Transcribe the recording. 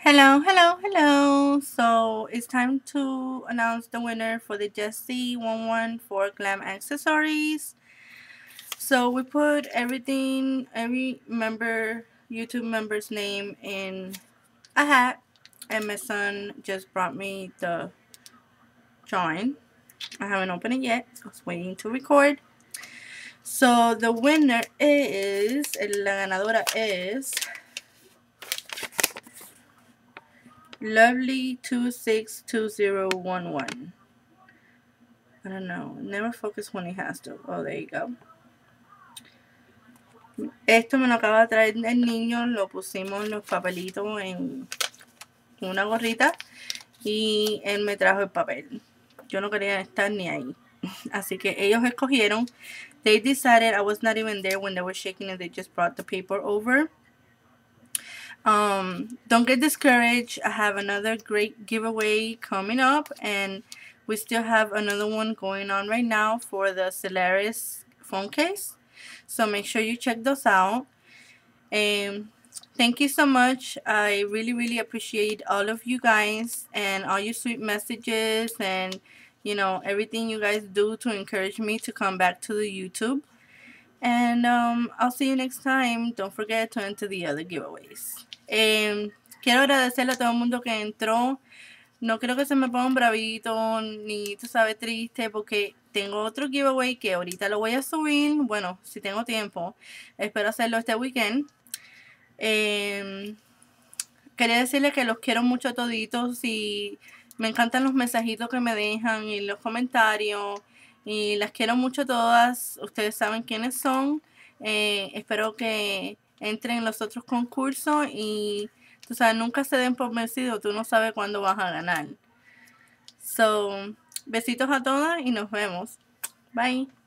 Hello, hello, hello. So it's time to announce the winner for the Yessie 114 Glam Accessories. So we put everything, every member, YouTube member's name in a hat. And my son just brought me the drawing. I haven't opened it yet. I was waiting to record. So the winner is, la ganadora es Lovely 262011. I don't know. Never focus when it has to. Oh, there you go. Esto me lo acaba de traer el niño. Lo pusimos los papelitos en una gorrita. Y él me trajo el papel. Yo no quería estar ni ahí. Así que ellos escogieron. They decided I was not even there when they were shaking it. They just brought the paper over. Um, don't get discouraged. I have another great giveaway coming up, and we still have another one going on right now for the Solaris phone case. So make sure you check those out. And thank you so much. I really, really appreciate all of you guys and all your sweet messages and you know everything you guys do to encourage me to come back to the YouTube. And um, I'll see you next time. Don't forget to enter the other giveaways. Eh, quiero agradecerle a todo el mundo que entró. No quiero que se me ponga un bravito ni, tú sabes, triste porque tengo otro giveaway que ahorita lo voy a subir. Bueno, si tengo tiempo. Espero hacerlo este weekend. Eh, quería decirles que los quiero mucho a toditos y me encantan los mensajitos que me dejan y los comentarios. Y las quiero mucho todas. Ustedes saben quiénes son. Eh, espero que entren en los otros concursos y tú sabes, nunca se den por vencido, tú no sabes cuándo vas a ganar. So, besitos a todas y nos vemos. Bye.